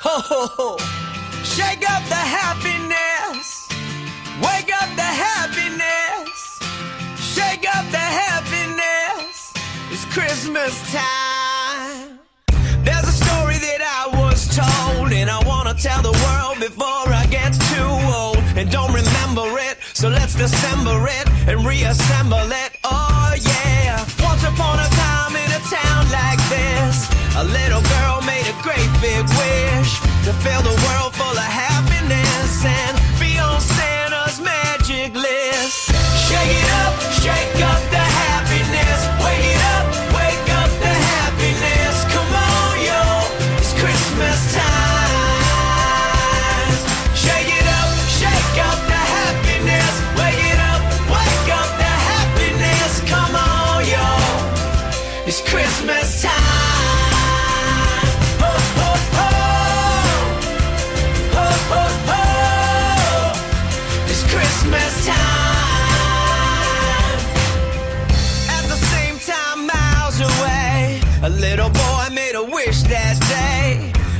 Ho, ho, ho. Shake up the happiness. Wake up the happiness. Shake up the happiness. It's Christmas time. There's a story that I was told, and I want to tell the world before I get too old and don't remember it. So let's December it and reassemble it.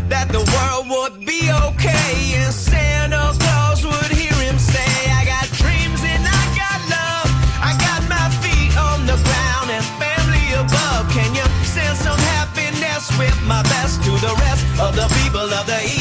that the world would be okay and Santa Claus would hear him say, I got dreams and I got love. I got my feet on the ground and family above. Can you send some happiness with my best to the rest of the people of the East?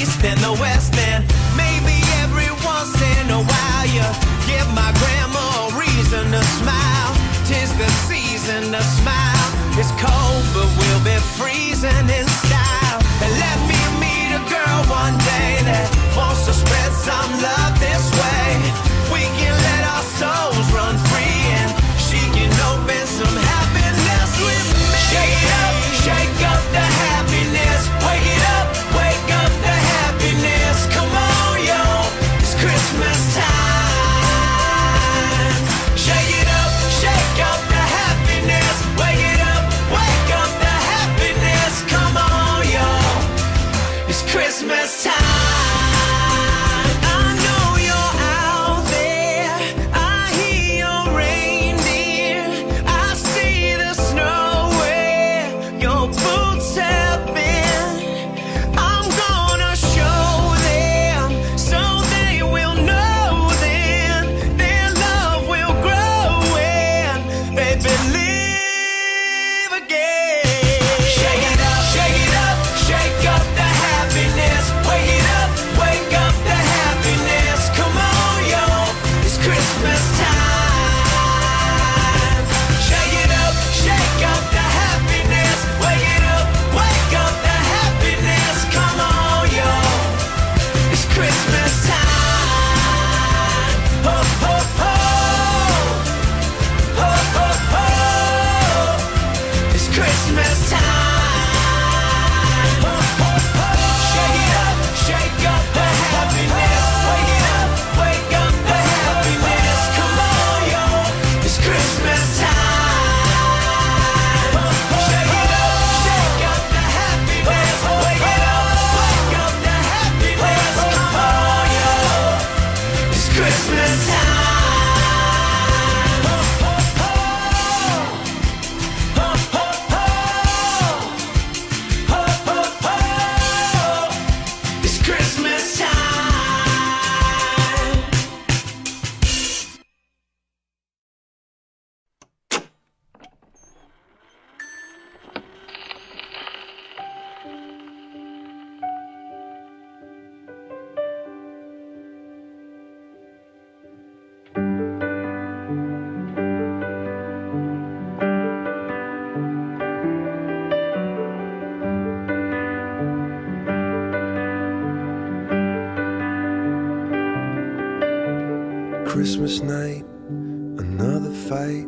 Christmas night, another fight.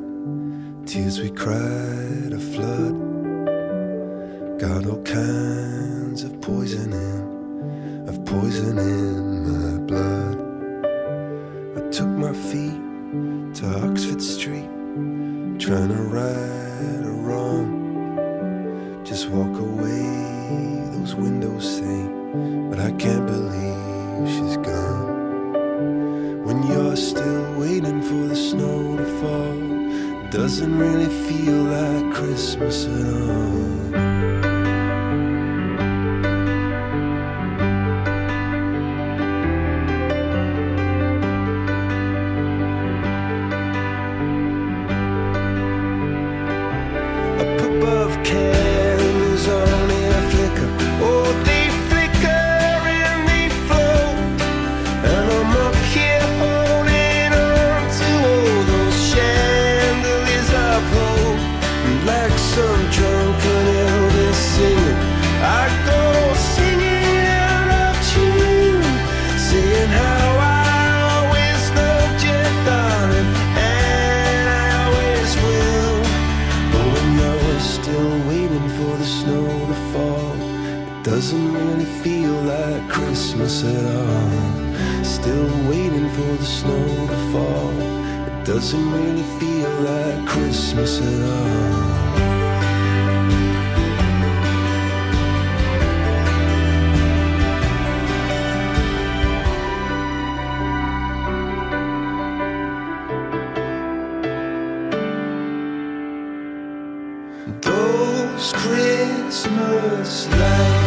Tears we cried a flood. Got all kinds of poison in, of poison in my blood. I took my feet to Oxford Street, trying to right a wrong. Just walk away, those windows say, but I can't believe she's gone. And you're still waiting for the snow to fall. Doesn't really feel like Christmas at all. above care. Doesn't really feel like Christmas at all. Still waiting for the snow to fall. It doesn't really feel like Christmas at all. Those Christmas lights